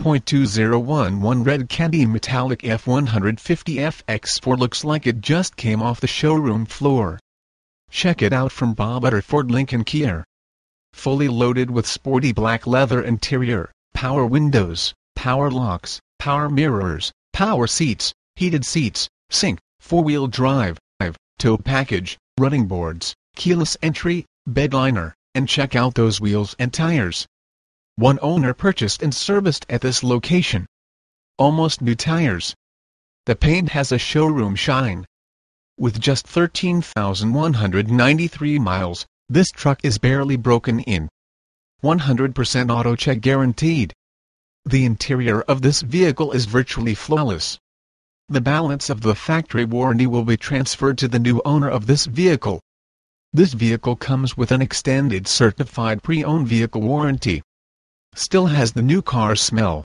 0.2011 Red Candy Metallic F150 FX4 looks like it just came off the showroom floor. Check it out from Bob Utter Ford Lincoln Kia. Fully loaded with sporty black leather interior, power windows, power locks, power mirrors, power seats, heated seats, sync, four-wheel drive, tow package, running boards, keyless entry, bed liner, and check out those wheels and tires. One owner purchased and serviced at this location. Almost new tires. The paint has a showroom shine. With just 13,193 miles, this truck is barely broken in. 100% AutoCheck guaranteed. The interior of this vehicle is virtually flawless. The balance of the factory warranty will be transferred to the new owner of this vehicle. This vehicle comes with an extended certified pre-owned vehicle warranty. Still has the new car smell.